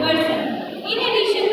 Person. In addition,